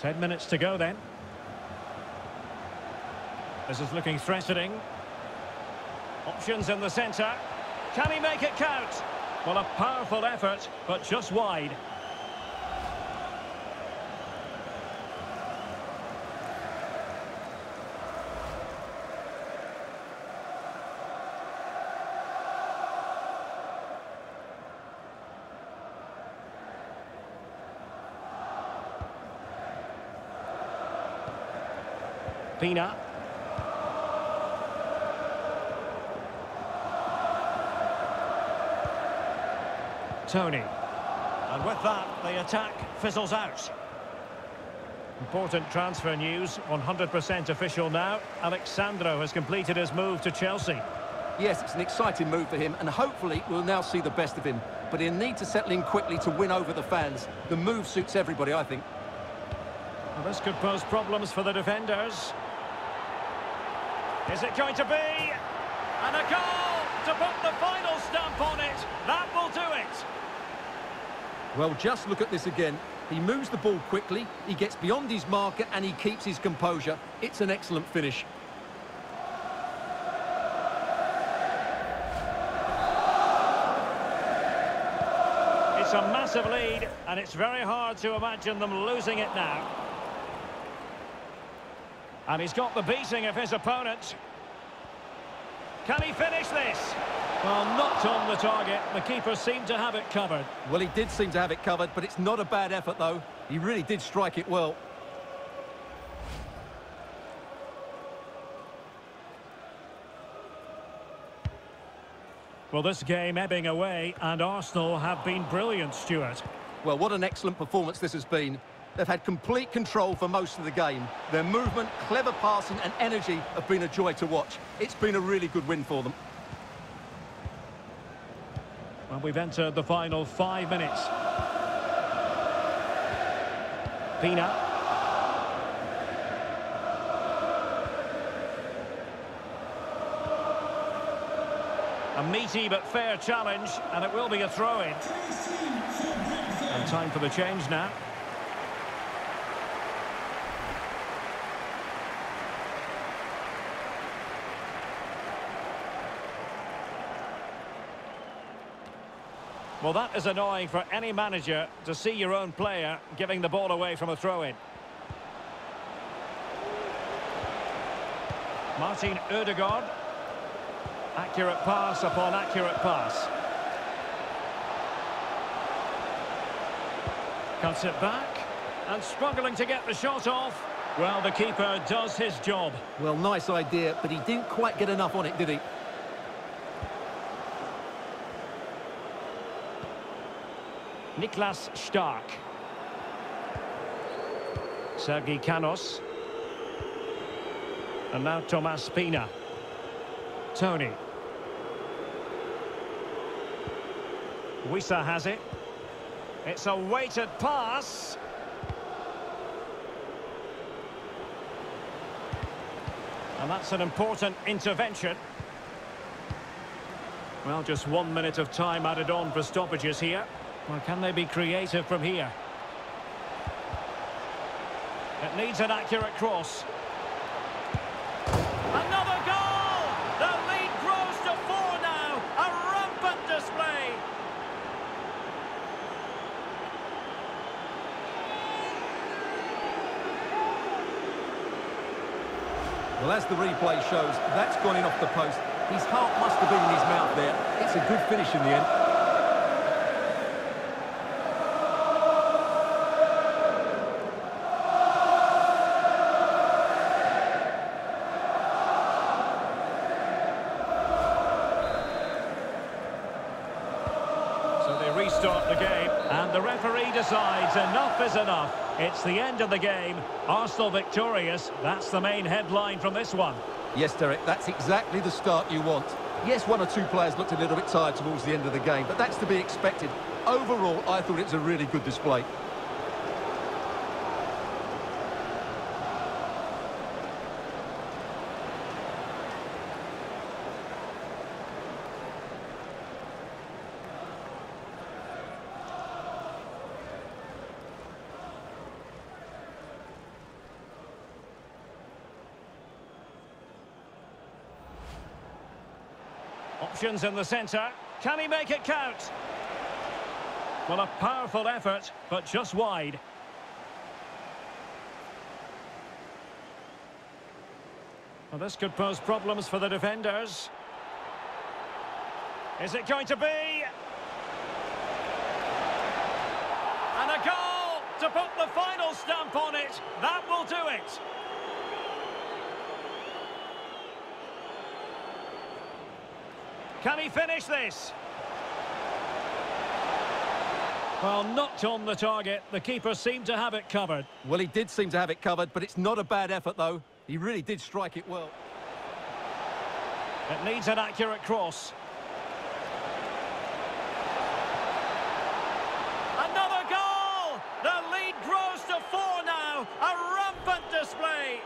Ten minutes to go then. This is looking threatening. Options in the centre. Can he make it count? Well, a powerful effort, but just wide. Pina. Toney. And with that, the attack fizzles out. Important transfer news, 100% official now. Alex Sandro has completed his move to Chelsea. Yes, it's an exciting move for him, and hopefully we'll now see the best of him. But he'll need to settle in quickly to win over the fans. The move suits everybody, I think. Well, this could pose problems for the defenders. Is it going to be? And a goal to put the final stamp on it. That will do it. Well, just look at this again. He moves the ball quickly, he gets beyond his marker, and he keeps his composure. It's an excellent finish. It's a massive lead, and it's very hard to imagine them losing it now. And he's got the beating of his opponent. Can he finish this? Well, not on the target. The keeper seemed to have it covered. Well, he did seem to have it covered, but it's not a bad effort, though. He really did strike it well. Well, this game ebbing away, and Arsenal have been brilliant, Stuart. Well, what an excellent performance this has been. They've had complete control for most of the game. Their movement, clever passing and energy have been a joy to watch. It's been a really good win for them. Well, we've entered the final five minutes. Pina. A meaty but fair challenge, and it will be a throw-in. And time for the change now. Well, that is annoying for any manager to see your own player giving the ball away from a throw-in. Martin Odegaard. Accurate pass upon accurate pass. Cuts it back. And struggling to get the shot off. Well, the keeper does his job. Well, nice idea, but he didn't quite get enough on it, did he? Niklas Stark. Sergi Canos. And now Tomas Pina. Toney. Wissa has it. It's a weighted pass. And that's an important intervention. Well, just one minute of time added on for stoppages here. Well, can they be creative from here? It needs an accurate cross. Another goal! The lead grows to four now. A rampant display. Well, as the replay shows, that's gone in off the post. His heart must have been in his mouth there. It's a good finish in the end. Restart the game, and the referee decides enough is enough. It's the end of the game. Arsenal victorious. That's the main headline from this one. Yes, Derek, that's exactly the start you want. Yes, one or two players looked a little bit tired towards the end of the game, but that's to be expected. Overall, I thought it was a really good display. Options in the centre. Can he make it count? Well, a powerful effort, but just wide. Well, this could pose problems for the defenders. Is it going to be? And a goal to put the final stamp on it. That will do it. Can he finish this? Well, knocked on the target. The keeper seemed to have it covered. Well, he did seem to have it covered, but it's not a bad effort, though. He really did strike it well. It needs an accurate cross. Another goal! The lead grows to four now. A rampant display.